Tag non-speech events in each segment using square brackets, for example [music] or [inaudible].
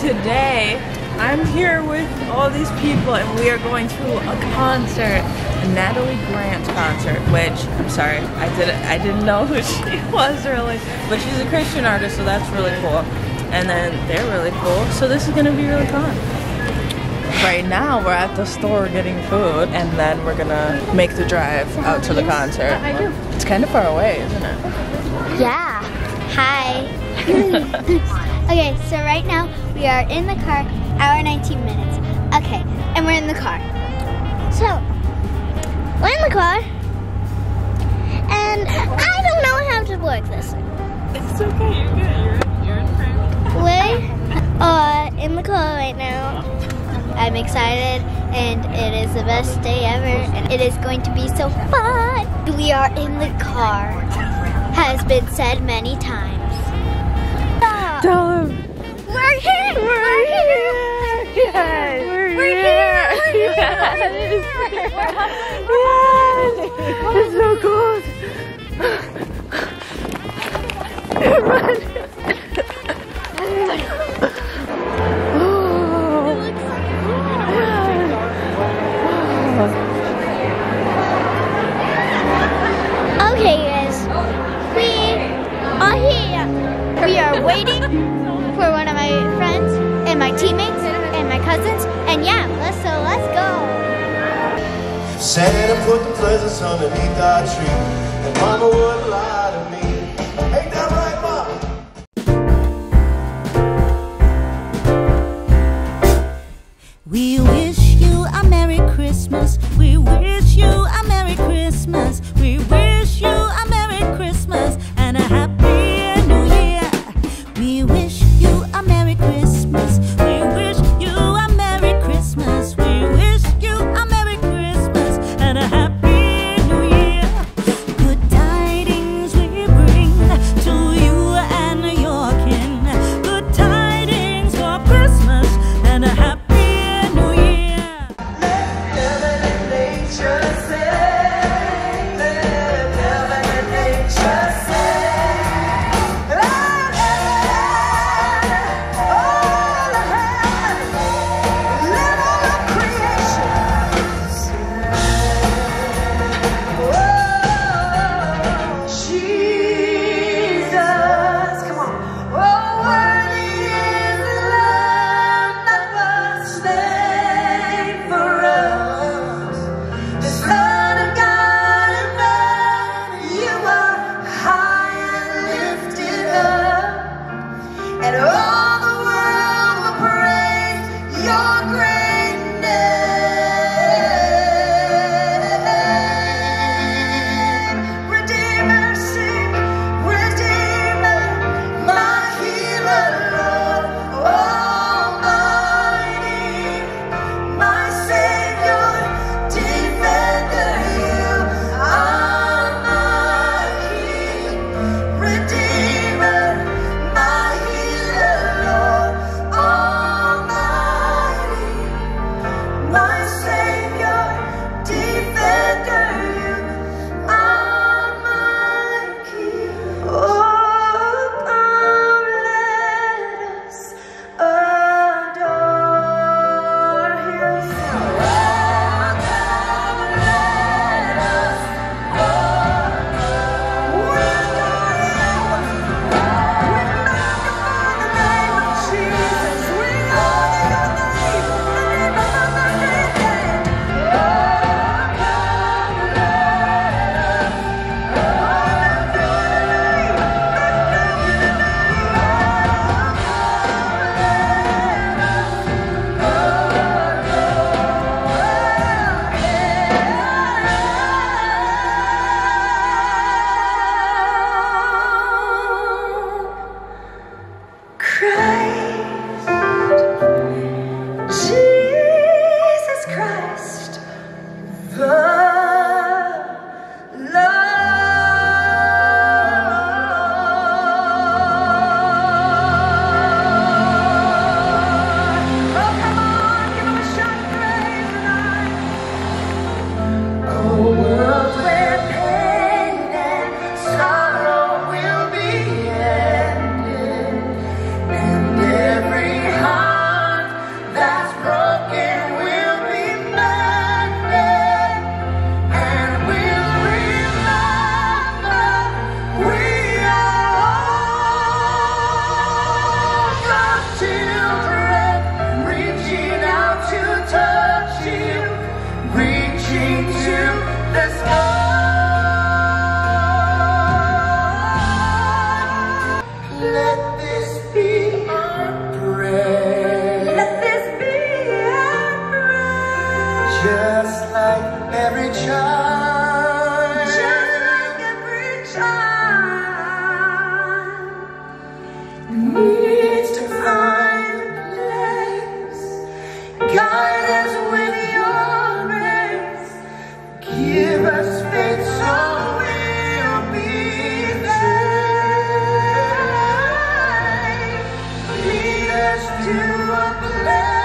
today I'm here with all these people and we are going to a concert, a Natalie Grant concert, which I'm sorry, I didn't I didn't know who she [laughs] was really, but she's a Christian artist, so that's really cool. And then they're really cool, so this is gonna be really fun. Right now we're at the store getting food and then we're gonna make the drive out to the concert. I do. It's kind of far away, isn't it? Yeah. Hi. [laughs] okay, so right now we are in the car, hour 19 minutes. Okay, and we're in the car. So, we're in the car, and I don't know how to work this. It's okay, you're good. You're, you're in frame. We're uh, in the car right now. I'm excited, and it is the best day ever, and it is going to be so fun. We are in the car. Has been said many times. Stop. Tell him. We're here. We're, here. Yes. We're, We're here. here. Yes. [laughs] Yes. It's so cool. Okay, [laughs] [laughs] Waiting for one of my friends and my teammates and my cousins. And yeah, let's so let's go. Santa put the presents underneath our tree, and Mama wouldn't lie to a place.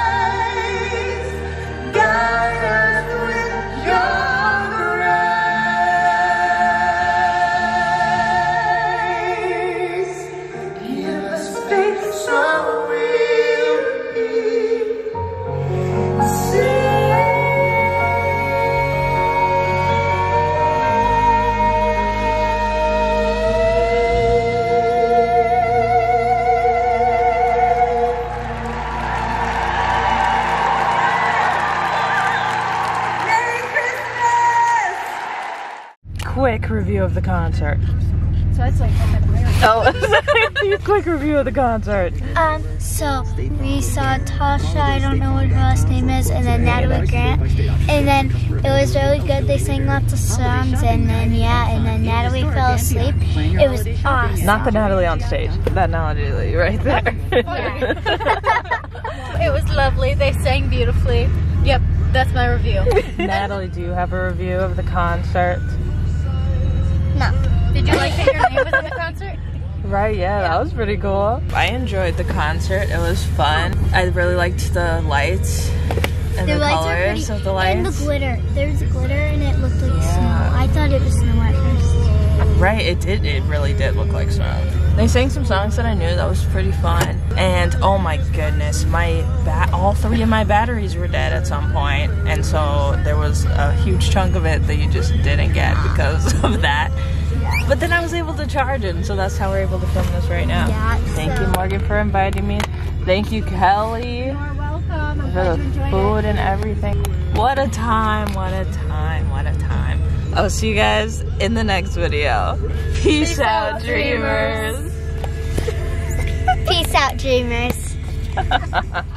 Of the concert. So it's like Oh, [laughs] [laughs] quick review of the concert. Um, so we saw Tasha, I don't know what her last name is, and then Natalie Grant. And then it was really good. They sang lots of songs, and then, yeah, and then Natalie fell asleep. It was awesome. Not the Natalie on stage, that Natalie right there. [laughs] it was lovely. They sang beautifully. Yep, that's my review. Natalie, do you have a review of the concert? No. Did you like that your name was in the concert? Right, yeah, that was pretty cool. I enjoyed the concert. It was fun. I really liked the lights and the, The lights are colors pretty. of the lights. And the lights. glitter. There's glitter, and it looked like Yeah. snow. I thought it was snow at first. Right, it did. It really did look like snow. They sang some songs that I knew. That was pretty fun. And oh my goodness, my bat, all three of my batteries were dead at some point, and so there was a huge chunk of it that you just didn't get because [laughs] of that. But then I was able to charge it, and so that's how we're able to film this right now. Yeah, Thank you, Morgan, for inviting me. Thank you, Kelly, You're welcome. I'm for the food and everything. What a time! What a time! What a time! I'll see you guys in the next video. Peace, out, out, dreamers. Peace out, dreamers. [laughs]